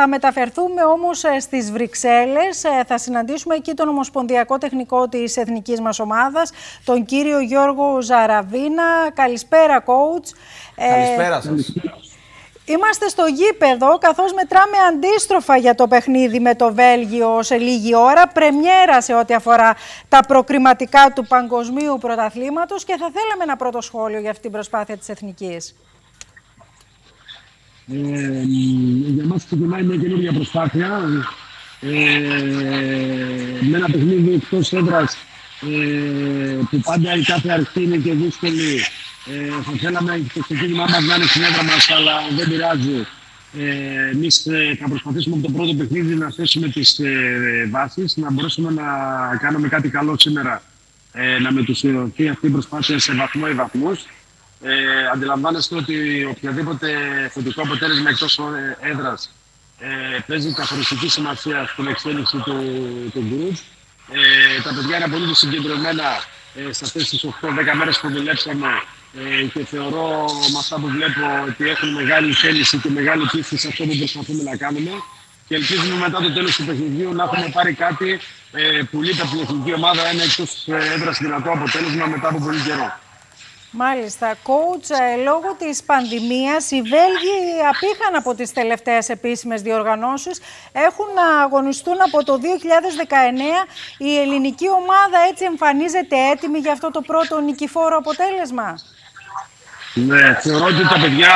Θα μεταφερθούμε όμως ε, στις Βρυξέλλες, ε, θα συναντήσουμε εκεί τον Ομοσπονδιακό Τεχνικό της Εθνικής μας Ομάδας, τον κύριο Γιώργο Ζαραβίνα. Καλησπέρα, coach. Ε, Καλησπέρα σας. Είμαστε στο γήπεδο, καθώς μετράμε αντίστροφα για το παιχνίδι με το Βέλγιο σε λίγη ώρα. Πρεμιέρα σε ό,τι αφορά τα προκριματικά του παγκοσμίου πρωταθλήματος και θα θέλαμε ένα πρώτο σχόλιο για αυτή την προσπάθεια της Εθνικής. Ε, για μας ξεκινάει μια καινούργια προσπάθεια ε, με ένα παιχνίδι εκτός έδρας ε, που πάντα η κάθε αρχή είναι και δύσκολη. Ε, θα θέλαμε το ξεκίνημά μας να είναι στην έδρα μας, αλλά δεν πειράζει. Ε, Εμείς ε, θα προσπαθήσουμε από το πρώτο παιχνίδι να θέσουμε τις ε, βάσεις, να μπορέσουμε να κάνουμε κάτι καλό σήμερα, ε, να μετουσιωθεί αυτή η προσπάθεια σε βαθμό ή βαθμούς. Ε, αντιλαμβάνεστε ότι οποιαδήποτε θετικό αποτέλεσμα εκτός έδρας ε, παίζει καθοριστική σημασία στην εξέλιξη του, του group. Ε, τα παιδιά είναι πολύ συγκεντρωμένα ε, σε αυτές τις 8-10 μέρες που δουλέψαμε ε, και θεωρώ με αυτά που βλέπω ότι έχουν μεγάλη θέληση και μεγάλη πίστη σε αυτό που προσπαθούμε να κάνουμε. Και ελπίζουμε μετά το τέλος του παιχνιδιού να έχουμε πάρει κάτι ε, που λείπει από την εθνική ομάδα, ένα εκτός έδρας δυνατό αποτέλεσμα μετά από πολύ καιρό. Μάλιστα. Coach, ε, λόγω της πανδημίας, οι Βέλγοι απήχαν από τις τελευταίες επίσημες διοργανώσεις. Έχουν να αγωνιστούν από το 2019. Η ελληνική ομάδα έτσι εμφανίζεται έτοιμη για αυτό το πρώτο νικηφόρο αποτέλεσμα; Ναι, θεωρώ ότι τα παιδιά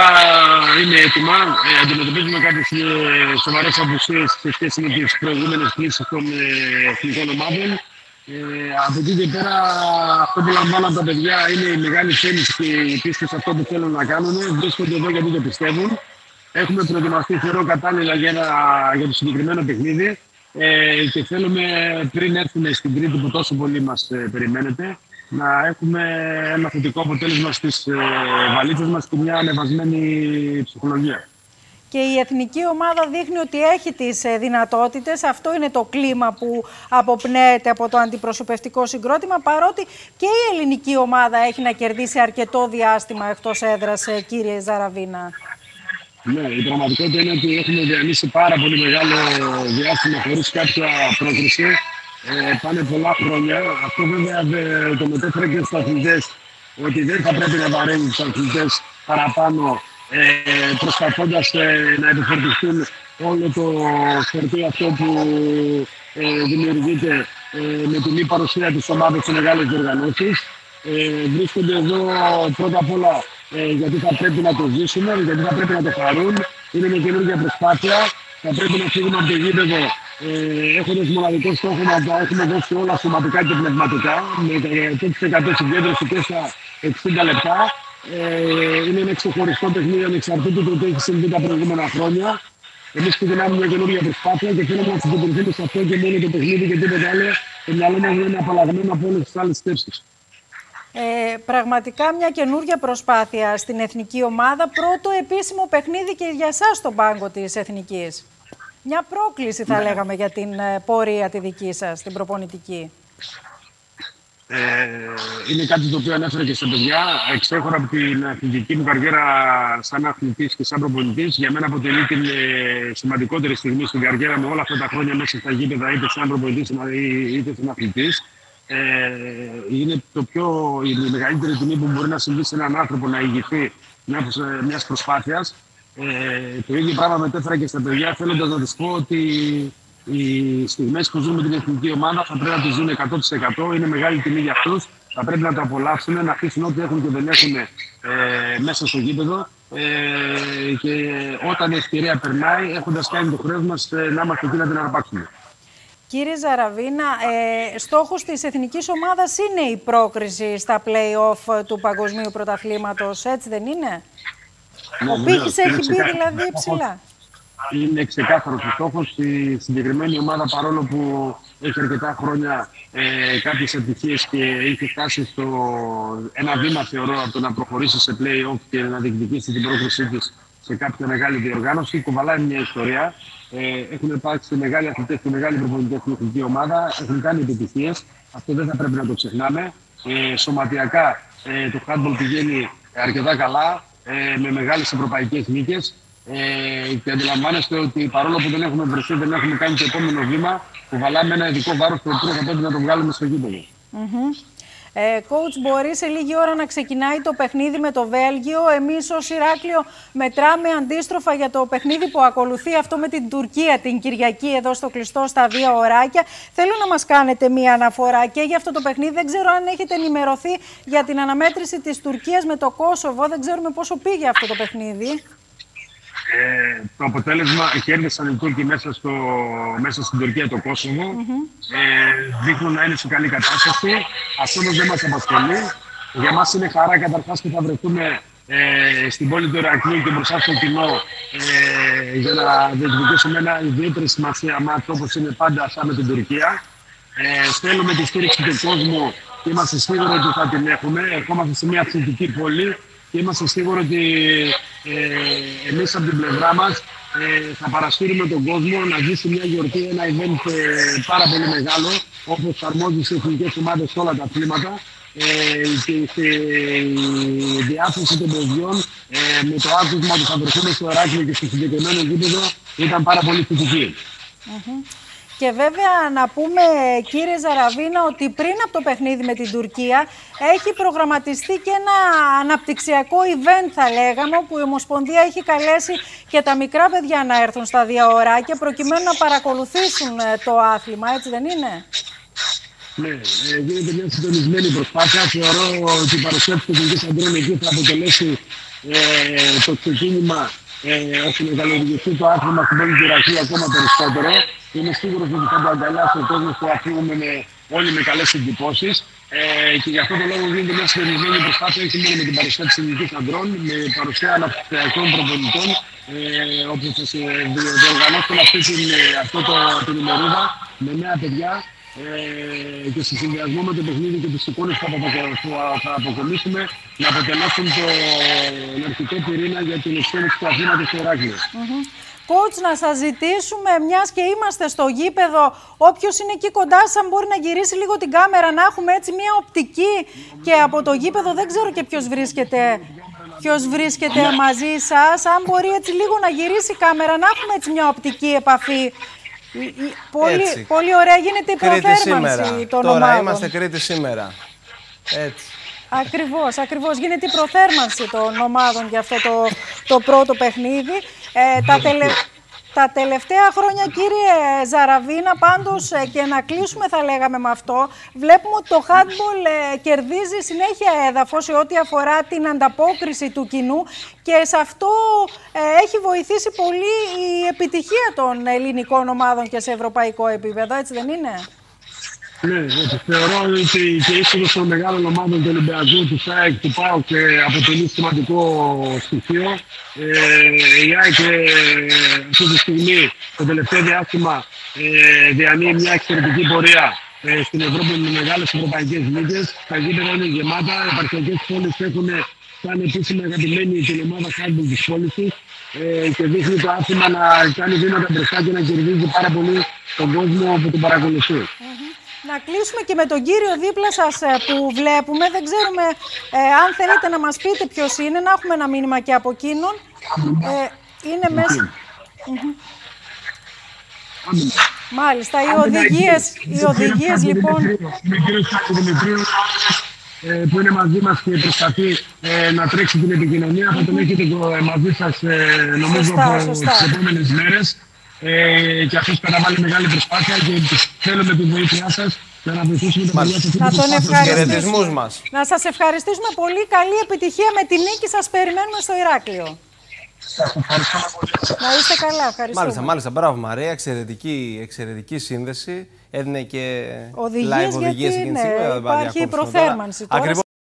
είναι έτοιμα. Ε, αντιμετωπίζουμε κάποιες ε, σοβαρές απουσίες σε σχέση με τις προηγούμενες κλήσεις των ε, εθνικών ομάδων. Ε, από εκεί και πέρα, αυτό που λαμβάνω από τα παιδιά είναι η μεγάλη θέληση και η πίστη σε αυτό που θέλουν να κάνουν. Βρίσκονται εδώ γιατί το πιστεύουν. Έχουμε προετοιμαστεί, θεωρώ, κατάλληλα για, ένα, για το συγκεκριμένο παιχνίδι. Ε, και θέλουμε πριν έρθουμε στην Κρήτη που τόσο πολύ μας ε, περιμένετε να έχουμε ένα θετικό αποτέλεσμα στις ε, βαλίτσες μας και μια ανεβασμένη ψυχολογία και η εθνική ομάδα δείχνει ότι έχει τις ε, δυνατότητες. Αυτό είναι το κλίμα που αποπνέεται από το αντιπροσωπευτικό συγκρότημα, παρότι και η ελληνική ομάδα έχει να κερδίσει αρκετό διάστημα εκτός έδρας, ε, κύριε Ζαραβίνα. Ναι, η πραγματικότητα είναι ότι έχουμε διανύσει πάρα πολύ μεγάλο διάστημα χωρίς κάποια πρόκριση. Ε, πάνε πολλά χρόνια. Αυτό βέβαια το μετέφερε και στους αθλητές ότι δεν θα πρέπει να βαρύνουν τους αθλητές παραπάνω ε, προσπαθώντας ε, να επιφορτιστούν όλο το φορτίο αυτό που ε, δημιουργείται ε, με την μη παρουσία της ομάδας σε μεγάλες διοργανώσεις. Ε, βρίσκονται εδώ πρώτα απ' όλα ε, γιατί θα πρέπει να το ζήσουμε, γιατί θα πρέπει να το χαρούν. Είναι μια καινούργια προσπάθεια. Θα πρέπει να φύγουμε από το γήπεδο ε, έχοντας μοναδικό στόχο να τα έχουμε δώσει όλα σωματικά και πνευματικά με 100% συγκέντρωση και στα 60 λεπτά ε, είναι ένα ξεχωριστό παιχνίδι ανεξαρτήτου του τι έχει συμβεί τα προηγούμενα χρόνια. Εμείς ξεκινάμε μια καινούργια προσπάθεια και θέλουμε να συγκεντρωθούμε σε αυτό και μόνο το παιχνίδι και τίποτα άλλο. Το μυαλό μας είναι απαλλαγμένο από όλες τις άλλες θέσει. Ε, πραγματικά μια καινούργια προσπάθεια στην εθνική ομάδα. Πρώτο επίσημο παιχνίδι και για εσά στον πάγκο της εθνικής. Μια πρόκληση θα ναι. λέγαμε για την ε, πορεία τη δική σας, την προπονητική. Ε, είναι κάτι το οποίο ανέφερα και στα παιδιά. Εξέχωρα από την αθλητική μου καριέρα σαν αθλητής και σαν προπονητής, για μένα αποτελεί την ε, σημαντικότερη στιγμή στην καριέρα μου όλα αυτά τα χρόνια μέσα στα γήπεδα, είτε σαν προπονητής είτε σαν αθλητής. Ε, είναι το πιο, η μεγαλύτερη τιμή που μπορεί να συμβεί σε έναν άνθρωπο να ηγηθεί μιας προσπάθειας. Ε, το ίδιο πράγμα μετέφερα και στα παιδιά, θέλοντας να τους πω ότι οι στιγμές που ζουν με την εθνική ομάδα θα πρέπει να τις ζουν 100%. Είναι μεγάλη τιμή για αυτούς. Θα πρέπει να το απολαύσουν, να αφήσουν ό,τι έχουν και δεν έχουν ε, μέσα στο γήπεδο. Ε, και όταν η ευκαιρία περνάει, έχοντας κάνει το χρέος μας, ε, να είμαστε εκεί να την αρπάξουμε. Κύριε Ζαραβίνα, ε, στόχος της εθνικής ομάδας είναι η πρόκριση στα play-off του παγκοσμίου πρωταθλήματος, έτσι δεν είναι; Ναι, Ο πύχης έχει μπει δηλαδή ψηλά είναι ξεκάθαρος ο στόχος. Η συγκεκριμένη ομάδα, παρόλο που έχει αρκετά χρόνια ε, κάποιες ατυχίε και έχει φτάσει στο ένα βήμα, θεωρώ, από το να προχωρήσει σε play-off και να διεκδικήσει την πρόκλησή της σε κάποια μεγάλη διοργάνωση, κουβαλάει μια ιστορία. Ε, έχουν υπάρξει μεγάλοι αθλητές και μεγάλοι προπονητές στην εθνική ομάδα. Έχουν κάνει επιτυχίες. Αυτό δεν θα πρέπει να το ξεχνάμε. Ε, σωματιακά ε, το handball πηγαίνει αρκετά καλά, ε, με μεγάλες ευρωπαϊκές νίκες. Ε, και αντιλαμβάνεστε ότι παρόλο που δεν έχουμε βρεθεί, δεν έχουμε κάνει το επόμενο βήμα, που βαλάμε ένα ειδικό βάρος το οποίο θα πρέπει να το βγάλουμε στο γήπεδο. Ε, coach, μπορεί σε λίγη ώρα να ξεκινάει το παιχνίδι με το Βέλγιο. Εμείς ως Ηράκλειο μετράμε αντίστροφα για το παιχνίδι που ακολουθεί αυτό με την Τουρκία την Κυριακή εδώ στο κλειστό στα δύο ωράκια. Θέλω να μας κάνετε μία αναφορά και για αυτό το παιχνίδι. Δεν ξέρω αν έχετε ενημερωθεί για την αναμέτρηση της Τουρκίας με το Κόσοβο. Δεν ξέρουμε πόσο πήγε αυτό το παιχνίδι. Ε, το αποτέλεσμα κέρδισαν οι Τούρκοι μέσα, στο, μέσα στην Τουρκία το Κόσοβο. ε, δείχνουν να είναι σε καλή κατάσταση. Αυτό όμως δεν μας απασχολεί. Για μας είναι χαρά καταρχάς που θα βρεθούμε ε, στην πόλη του Ερακλείου και μπροστά στο κοινό ε, για να διεκδικήσουμε ένα ιδιαίτερη σημασία μάτς όπως είναι πάντα σαν με την Τουρκία. Ε, θέλουμε τη στήριξη του κόσμου και είμαστε σίγουροι ότι θα την έχουμε. Ερχόμαστε σε μια θετική πόλη και είμαστε σίγουροι ότι ε, εμείς από την πλευρά μας ε, θα παρασύρουμε τον κόσμο να ζήσει μια γιορτή, ένα event ε, πάρα πολύ μεγάλο όπως αρμόζει σε εθνικές ομάδες όλα τα αθλήματα ε, και στη διάθεση των παιδιών ε, με το άκουσμα ότι θα βρεθούμε στο Εράκλειο και στο συγκεκριμένο γήπεδο ήταν πάρα πολύ θετική. Και βέβαια να πούμε κύριε Ζαραβίνα ότι πριν από το παιχνίδι με την Τουρκία έχει προγραμματιστεί και ένα αναπτυξιακό event θα λέγαμε όπου η Ομοσπονδία έχει καλέσει και τα μικρά παιδιά να έρθουν στα διαωράκια προκειμένου να παρακολουθήσουν ε, το άθλημα, έτσι δεν είναι; Ναι, ε, γίνεται μια συντονισμένη προσπάθεια. Θεωρώ ότι η παρουσία του Εθνική Αντρών εκεί θα αποτελέσει ε, το ξεκίνημα ε, ώστε να καλοδηγηθεί το άθλημα στην πόλη του ακόμα περισσότερο. Είμαι σίγουρος ότι θα το αγκαλιάσει ο κόσμος που αφήνουμε με, όλοι με καλές εντυπώσεις. Ε, και γι' αυτό το λόγο γίνεται μια συντονισμένη προσπάθεια όχι μόνο με την παρουσία της ελληνικής αντρών, με παρουσία αναπτυξιακών προπονητών, ε, όπου θα σε διοργανώσουν αυτή την, ε, αυτό το, την ημερίδα με νέα παιδιά ε, και σε συνδυασμό με το παιχνίδι και τις εικόνες που θα αποκομίσουμε να αποτελέσουν το αρχικό πυρήνα για την εξέλιξη του αθλήματος του Ηράκλειο. Κότς, να σας ζητήσουμε, μιας και είμαστε στο γήπεδο, όποιος είναι εκεί κοντά σας, αν μπορεί να γυρίσει λίγο την κάμερα, να έχουμε έτσι μια οπτική και από το γήπεδο δεν ξέρω και ποιος βρίσκεται, ποιος βρίσκεται μαζί σας. Αν μπορεί έτσι λίγο να γυρίσει η κάμερα, να έχουμε έτσι μια οπτική επαφή. Πολύ, πολύ ωραία γίνεται η προθέρμανση των Τώρα ομάδων. είμαστε Κρήτη σήμερα. Έτσι. Ακριβώς, ακριβώς. Γίνεται η προθέρμανση των ομάδων για αυτό το, το πρώτο παιχνίδι. Ε, τα, τελε, τα τελευταία χρόνια, κύριε Ζαραβίνα, πάντως ε, και να κλείσουμε θα λέγαμε με αυτό, βλέπουμε ότι το handball ε, κερδίζει συνέχεια έδαφος σε ό,τι αφορά την ανταπόκριση του κοινού και σε αυτό ε, έχει βοηθήσει πολύ η επιτυχία των ελληνικών ομάδων και σε ευρωπαϊκό επίπεδο, έτσι δεν είναι; Ναι, θεωρώ ότι και η είσοδος των μεγάλων ομάδων του Ολυμπιακού, του ΣΑΕΚ, του ΠΑΟΚ αποτελεί σημαντικό στοιχείο. Ε, η ΑΕΚ ε, αυτή τη στιγμή, το τελευταίο διάστημα, ε, διανύει μια εξαιρετική πορεία ε, στην Ευρώπη με μεγάλες ευρωπαϊκές νίκες. Τα γήπεδα είναι γεμάτα. Οι επαρχιακέ πόλεις έχουν σαν επίσημα αγαπημένη την ομάδα Χάντμπολ της πόλης τους ε, και δείχνει το άθλημα να κάνει βήματα μπροστά και να κερδίζει πάρα πολύ τον κόσμο που τον παρακολουθεί. Να κλείσουμε και με τον κύριο δίπλα σας ε, που βλέπουμε. Δεν ξέρουμε ε, αν θέλετε να μας πείτε ποιος είναι, να έχουμε ένα μήνυμα και από εκείνον. Ε, είναι μέσα... Μάλιστα, οι οδηγίες, οι οδηγίες λοιπόν... Είναι ο κύριος Δημητρίου ε, που είναι μαζί μας και προσπαθεί ε, να τρέξει την επικοινωνία. Θα τον έχετε μαζί σας νομίζω Σωστά, από σωστά. τις επόμενες μέρες. Ε, και αυτός καταβάλει μεγάλη προσπάθεια και θέλουμε τη βοήθειά σας για να βοηθήσουμε τον παιδιά σε αυτή την Να τον προσπάθεια. ευχαριστήσουμε. χαιρετισμούς μας. Να σας ευχαριστήσουμε πολύ. Καλή επιτυχία με τη νίκη σας. Περιμένουμε στο Ηράκλειο. Σας ευχαριστώ πολύ. Να είστε καλά. Ευχαριστούμε. Μάλιστα, μάλιστα. Μπράβο Μαρία, εξαιρετική, εξαιρετική σύνδεση. Έδινε και Οδηγίες live οδηγίες γιατί, εκείνη τη ναι, στιγμή. υπάρχει Διακόψουμε τώρα. προθέρμανση τώρα. Ακριβώς.